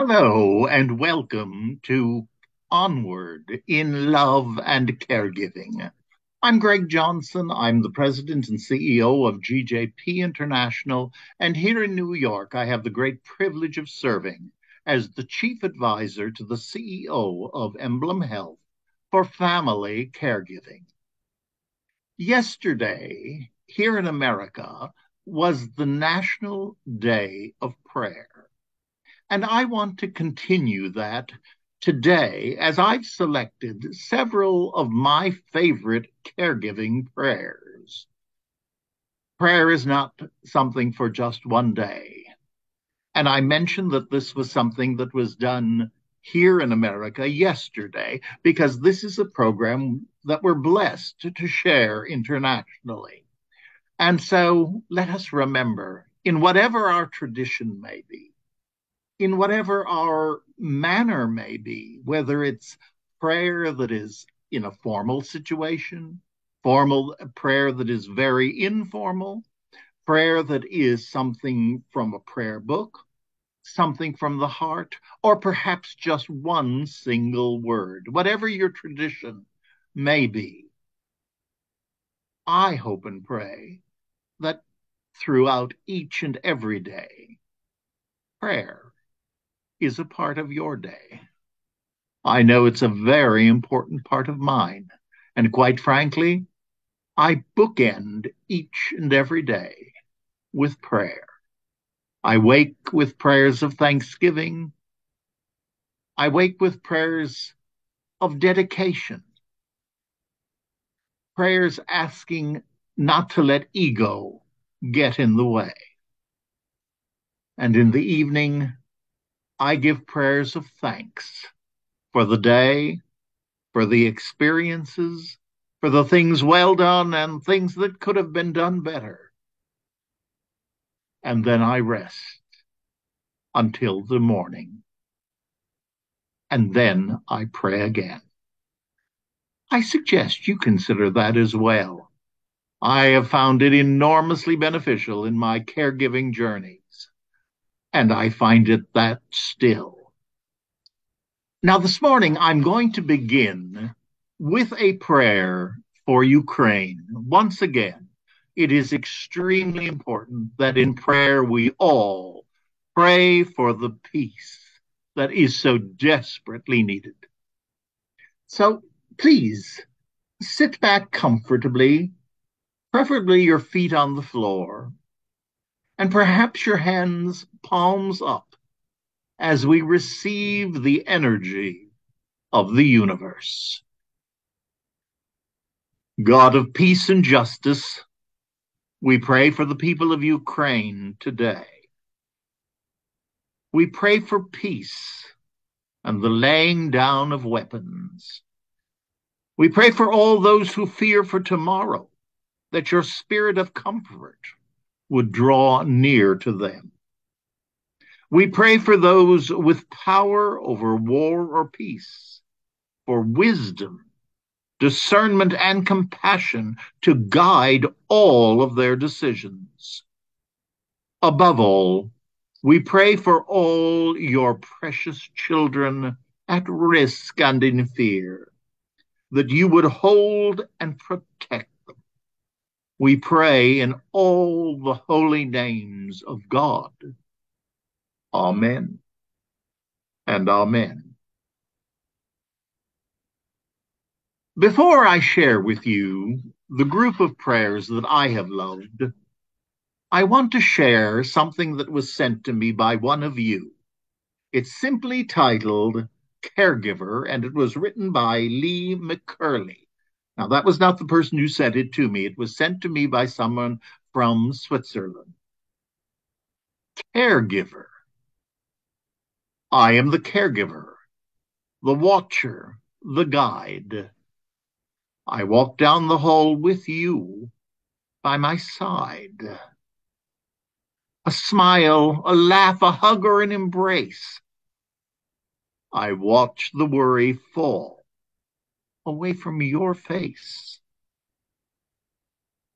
Hello and welcome to Onward in Love and Caregiving. I'm Greg Johnson. I'm the president and CEO of GJP International. And here in New York, I have the great privilege of serving as the chief advisor to the CEO of Emblem Health for family caregiving. Yesterday, here in America, was the National Day of Prayer. And I want to continue that today as I've selected several of my favorite caregiving prayers. Prayer is not something for just one day. And I mentioned that this was something that was done here in America yesterday because this is a program that we're blessed to, share internationally. And so let us remember, in whatever our tradition may be, in whatever our manner may be, whether it's prayer that is in a formal situation, formal prayer that is very informal, prayer that is something from a prayer book, something from the heart, or perhaps just one single word, whatever your tradition may be. I hope and pray that throughout each and every day, prayer is a part of your day. I know it's a very important part of mine. And quite frankly, I bookend each and every day with prayer. I wake with prayers of thanksgiving. I wake with prayers of dedication. Prayers asking not to let ego get in the way. And in the evening, I give prayers of thanks for the day, for the experiences, for the things well done and things that could have been done better. And then I rest until the morning. And then I pray again. I suggest you consider that as well. I have found it enormously beneficial in my caregiving journey and I find it that still. Now, this morning, I'm going to begin with a prayer for Ukraine. Once again, it is extremely important that in prayer we all pray for the peace that is so desperately needed. So please sit back comfortably, preferably your feet on the floor, and perhaps your hands palms up as we receive the energy of the universe. God of peace and justice, we pray for the people of Ukraine today. We pray for peace and the laying down of weapons. We pray for all those who fear for tomorrow, that your spirit of comfort would draw near to them. We pray for those with power over war or peace, for wisdom, discernment, and compassion to guide all of their decisions. Above all, we pray for all your precious children at risk and in fear, that you would hold and protect we pray in all the holy names of God. Amen and Amen. Before I share with you the group of prayers that I have loved, I want to share something that was sent to me by one of you. It's simply titled Caregiver, and it was written by Lee McCurley. Now, that was not the person who sent it to me. It was sent to me by someone from Switzerland. Caregiver. I am the caregiver, the watcher, the guide. I walk down the hall with you by my side. A smile, a laugh, a hug, or an embrace. I watch the worry fall away from your face.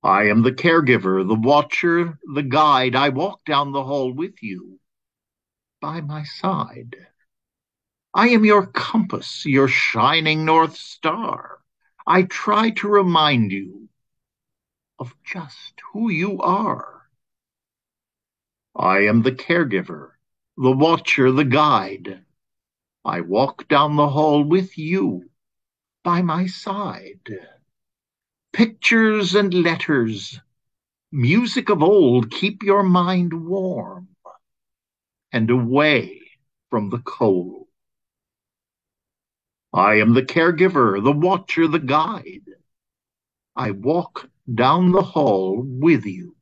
I am the caregiver, the watcher, the guide. I walk down the hall with you by my side. I am your compass, your shining North Star. I try to remind you of just who you are. I am the caregiver, the watcher, the guide. I walk down the hall with you by my side. Pictures and letters, music of old, keep your mind warm and away from the cold. I am the caregiver, the watcher, the guide. I walk down the hall with you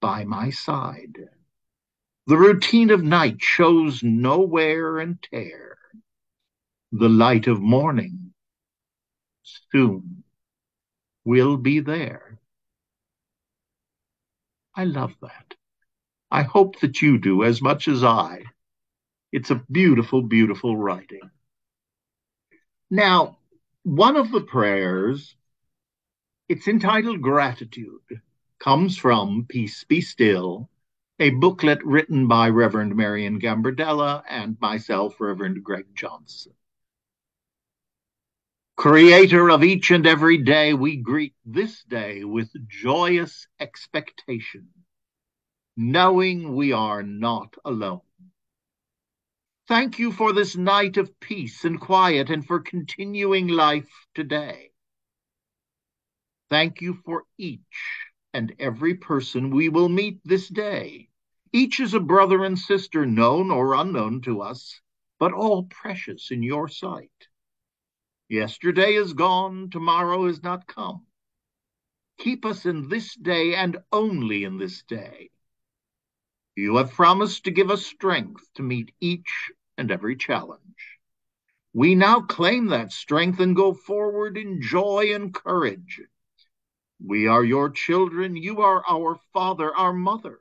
by my side. The routine of night shows no wear and tear. The light of morning soon we'll be there. I love that. I hope that you do as much as I. It's a beautiful, beautiful writing. Now, one of the prayers, it's entitled Gratitude, comes from Peace Be Still, a booklet written by Reverend Marion Gambardella and myself, Reverend Greg Johnson. Creator of each and every day, we greet this day with joyous expectation knowing we are not alone. Thank you for this night of peace and quiet and for continuing life today. Thank you for each and every person we will meet this day. Each is a brother and sister, known or unknown to us, but all precious in your sight. Yesterday is gone, tomorrow is not come. Keep us in this day and only in this day. You have promised to give us strength to meet each and every challenge. We now claim that strength and go forward in joy and courage. We are your children, you are our father, our mother,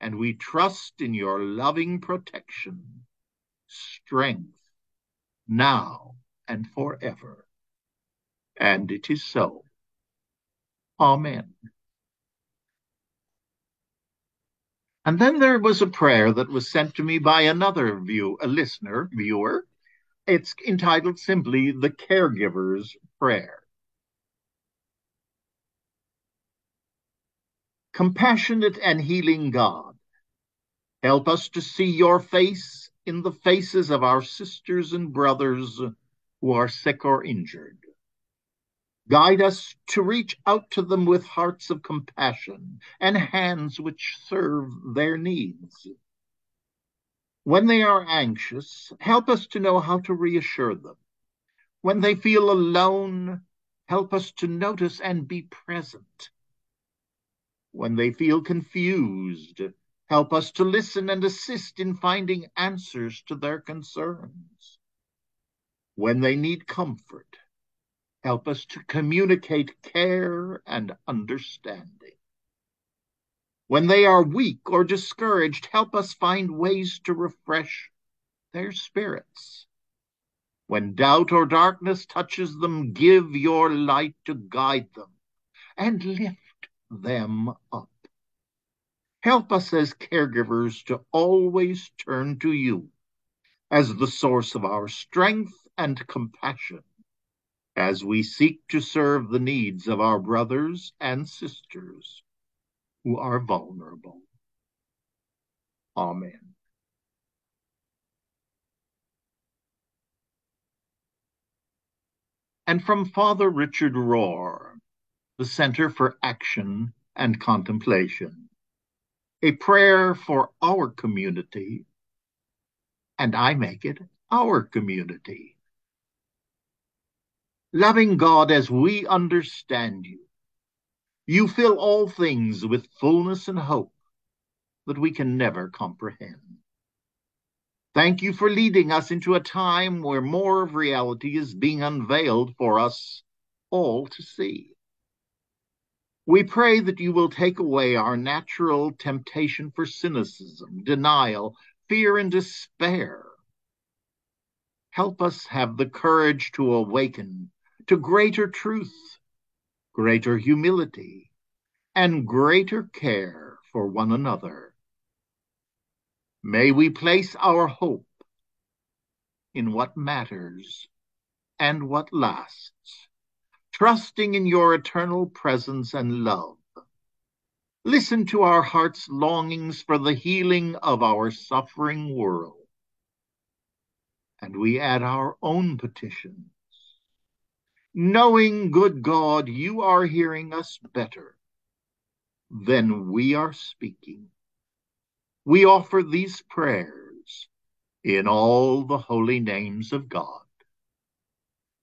and we trust in your loving protection, strength, now and forever. And it is so. Amen. And then there was a prayer that was sent to me by another view, a listener, viewer. It's entitled simply The Caregiver's Prayer. Compassionate and healing God, help us to see your face in the faces of our sisters and brothers who are sick or injured. Guide us to reach out to them with hearts of compassion and hands which serve their needs. When they are anxious, help us to know how to reassure them. When they feel alone, help us to notice and be present. When they feel confused, help us to listen and assist in finding answers to their concerns. When they need comfort, Help us to communicate care and understanding. When they are weak or discouraged, help us find ways to refresh their spirits. When doubt or darkness touches them, give your light to guide them and lift them up. Help us as caregivers to always turn to you as the source of our strength and compassion as we seek to serve the needs of our brothers and sisters who are vulnerable. Amen. And from Father Richard Rohr, the Center for Action and Contemplation, a prayer for our community, and I make it our community loving God as we understand you. You fill all things with fullness and hope that we can never comprehend. Thank you for leading us into a time where more of reality is being unveiled for us all to see. We pray that you will take away our natural temptation for cynicism, denial, fear, and despair. Help us have the courage to awaken to greater truth, greater humility, and greater care for one another. May we place our hope in what matters and what lasts, trusting in your eternal presence and love. Listen to our heart's longings for the healing of our suffering world. And we add our own petitions. Knowing, good God, you are hearing us better than we are speaking. We offer these prayers in all the holy names of God.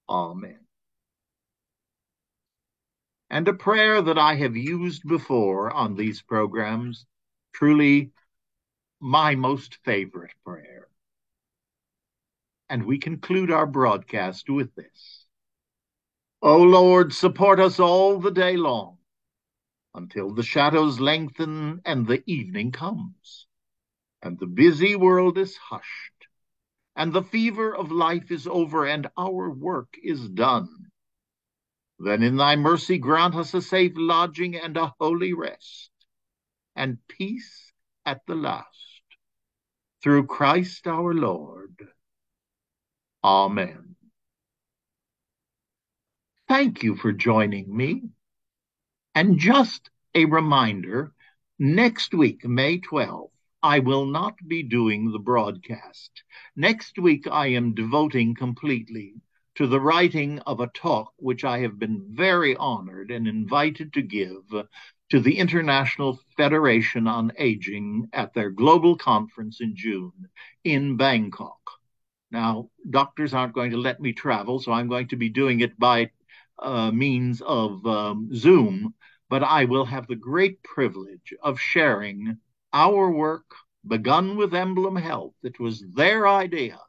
Amen. And a prayer that I have used before on these programs, truly my most favorite prayer. And we conclude our broadcast with this. O Lord, support us all the day long until the shadows lengthen and the evening comes, and the busy world is hushed, and the fever of life is over, and our work is done. Then in thy mercy grant us a safe lodging and a holy rest, and peace at the last. Through Christ our Lord. Amen. Thank you for joining me. And just a reminder, next week, May 12th, I will not be doing the broadcast. Next week, I am devoting completely to the writing of a talk which I have been very honored and invited to give to the International Federation on Aging at their global conference in June in Bangkok. Now, doctors aren't going to let me travel, so I'm going to be doing it by uh, means of um, Zoom, but I will have the great privilege of sharing our work begun with Emblem Health. It was their idea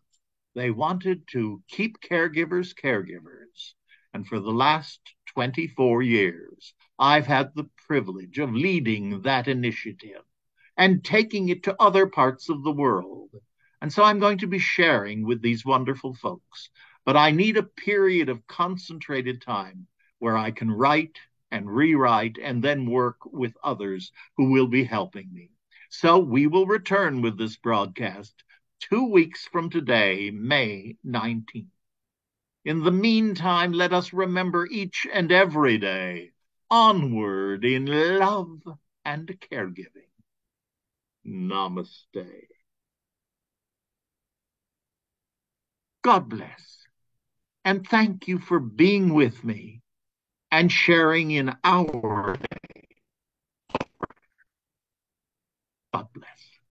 they wanted to keep caregivers caregivers. And for the last 24 years, I've had the privilege of leading that initiative and taking it to other parts of the world. And so I'm going to be sharing with these wonderful folks. But I need a period of concentrated time where I can write and rewrite and then work with others who will be helping me. So we will return with this broadcast two weeks from today, May 19th. In the meantime, let us remember each and every day onward in love and caregiving. Namaste. God bless. And thank you for being with me and sharing in our day. God bless.